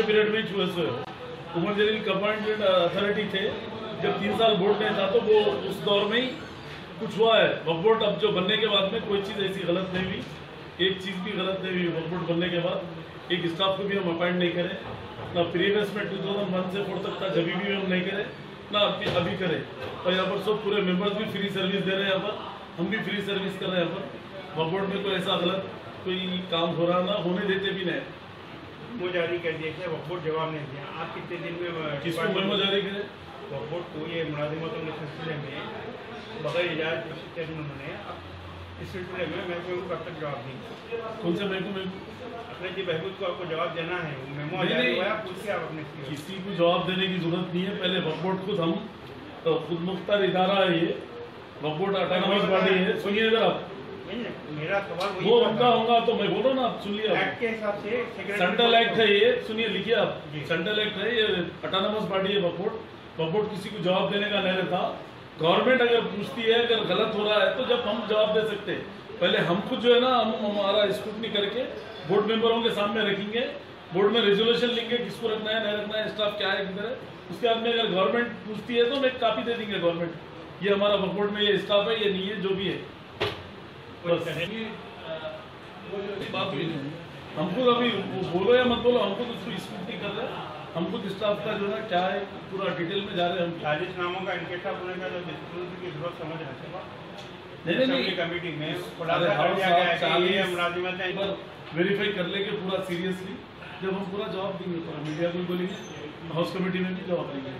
के पीरियड में हुए so Umar Jaleel commandant authority थे जब तीन साल बोर्ड नहीं था तो वो उस दौर में ही कुछ हुआ है। वक्फ बोर्ड अब जो बनने के बाद में कोई चीज़ ऐसी गलत नहीं हुई। एक चीज़ भी गलत नहीं हुई वक्फ बोर्ड बनने के बाद। एक स्टाफ को भी हम अपॉइंट नहीं करें। ना प्रीवियस में टू थाउज़ेंड वन से फोर तक था, जब भी हम नहीं करें, ना अभी अभी करें। और यहाँ पर सब पूरे मेंबर्स भी फ्री सर्विस दे रहे हैं यहाँ पर। हम भी फ्री सर्विस कर रहे हैं यहाँ पर। वक्फ बोर्ड में कोई ऐसा गलत कोई काम हो रहा ना, होने देते भी नहीं। जारी कर दिया वक्फ जवाब नहीं दिया। आप कितने दिन में किसको जारी करें को ये मुलाजिमतों के सिलसिले में बगैर इजाज़त उन्होंने। इस सिलसिले में को कब तक जवाब देंगे? कौन से महकमे? अपने जी बहबूद को आपको जवाब देना है। वो मेमो जारी आप पूछिए आप अपने किसी को जवाब देने की ज़रूरत नहीं है। पहले वक्फ बोर्ड खुद हम तो खुद मुख्तार इदारा है ये। वक्फ बोर्ड ऑटोनॉमस बॉडी है। सुनिए नहीं, मेरा सवाल वो था। होगा तो मैं बोलो ना आप सुन लिया एक्ट के हिसाब से सेंट्रल एक्ट है ये सुनिए लिखिए आप। सेंट्रल एक्ट है ये ऑटोनॉमस पार्टी है वक्फ बोर्ड किसी को जवाब देने का नहीं रहता। गवर्नमेंट अगर पूछती है अगर गलत हो रहा है तो जब हम जवाब दे सकते हैं। पहले हम खुद जो है ना हम हमारा स्क्रूटनी करके बोर्ड मेंबरों के सामने रखेंगे। बोर्ड में रेजोल्यूशन लिखेंगे किसको रखना है नहीं रखना है स्टाफ क्या है किधर है। उसके बाद में अगर गवर्नमेंट पूछती है तो हम एक कापी दे देंगे गवर्नमेंट ये हमारा बोर्ड में ये स्टाफ है ये नहीं है जो भी है। हमको तो अभी बोलो या मत बोलो हमको तो उसको स्क्रूटनी कर रहे। हैं हमको स्टाफ का जो है क्या है पूरा डिटेल में जा रहे हैं हम। साजिशनामों का इंकेशाफ होने का जो की ज़रूरत समझ रहे नहीं नहीं कमेटी में खुलासा कर है वेरीफाई कर लेंगे पूरा सीरियसली जब हम पूरा जवाब देंगे तो मीडिया को बोलेंगे हाउस कमेटी में भी जवाब देंगे।